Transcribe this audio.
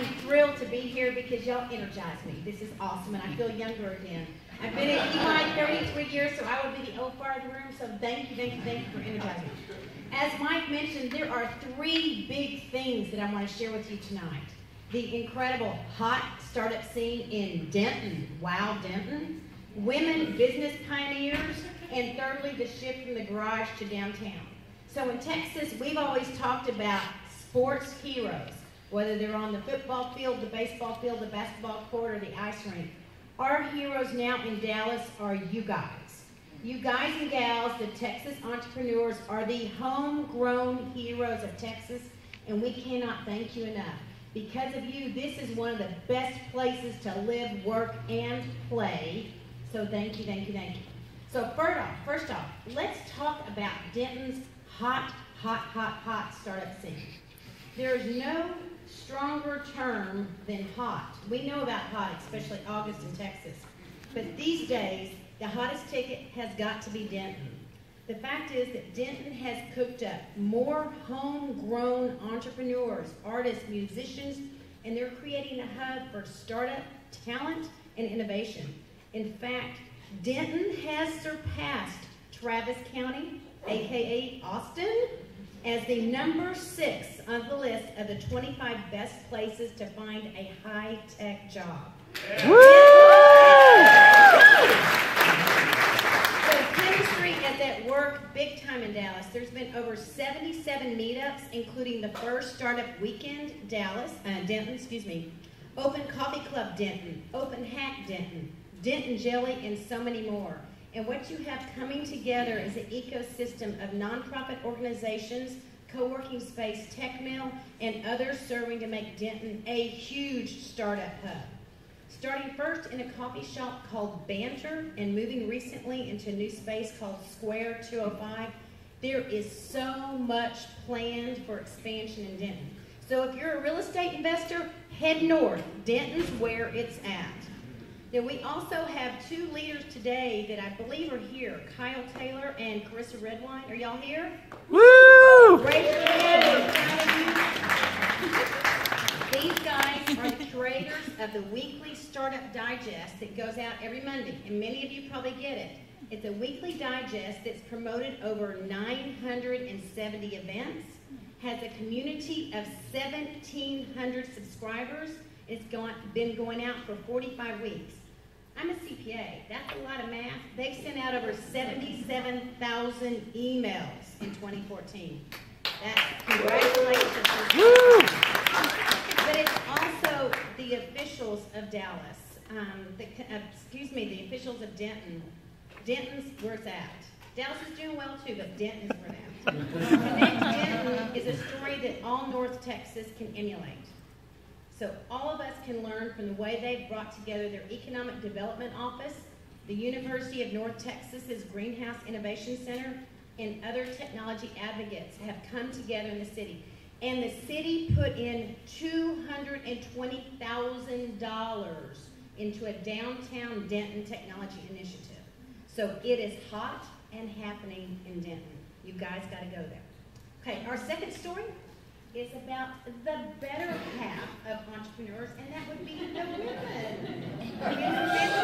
am thrilled to be here because y'all energize me. This is awesome, and I feel younger again. I've been at EY 33 years, so I will be the old fire in the room, so thank you, thank you, thank you for energizing me. As Mike mentioned, there are three big things that I want to share with you tonight. The incredible hot startup scene in Denton. Wow, Denton. Women business pioneers. And thirdly, the shift from the garage to downtown. So in Texas, we've always talked about sports heroes, whether they're on the football field, the baseball field, the basketball court, or the ice rink. Our heroes now in Dallas are you guys. You guys and gals, the Texas entrepreneurs, are the homegrown heroes of Texas, and we cannot thank you enough. Because of you, this is one of the best places to live, work, and play. So thank you, thank you, thank you. So first off, first off, let's talk about Denton's hot, hot, hot, hot startup scene. There is no stronger term than hot. We know about hot, especially August in Texas. But these days, the hottest ticket has got to be Denton. The fact is that Denton has cooked up more homegrown entrepreneurs, artists, musicians, and they're creating a hub for startup talent and innovation. In fact, Denton has surpassed Travis County, aka Austin, as the number six on the list of the 25 best places to find a high-tech job. So chemistry is at work big time in Dallas. There's been over 77 meetups, including the first startup weekend Dallas, uh, Denton, excuse me, Open Coffee Club Denton, Open Hack Denton, Denton Jelly, and so many more. And what you have coming together is an ecosystem of nonprofit organizations, co-working space, TechMill, and others serving to make Denton a huge startup hub. Starting first in a coffee shop called Banter and moving recently into a new space called Square 205, there is so much planned for expansion in Denton. So if you're a real estate investor, head north. Denton's where it's at. Now, we also have two leaders today that I believe are here, Kyle Taylor and Carissa Redwine. Are y'all here? Woo! Raise your hand. These guys are the curators of the weekly Startup Digest that goes out every Monday, and many of you probably get it. It's a weekly digest that's promoted over 970 events, has a community of 1,700 subscribers. It's gone, been going out for 45 weeks. I'm a CPA. That's a lot of math. They've sent out over 77,000 emails in 2014. That's congratulations. But it's also the officials of Dallas. Um, the, uh, excuse me, the officials of Denton. Denton's where it's at. Dallas is doing well too, but Denton is where it's at. Denton is a story that all North Texas can emulate. So all of us can learn from the way they've brought together their Economic Development Office, the University of North Texas's Greenhouse Innovation Center, and other technology advocates have come together in the city. And the city put in $220,000 into a downtown Denton technology initiative. So it is hot and happening in Denton. You guys got to go there. Okay, our second story is about the better half of entrepreneurs, and that would be the women.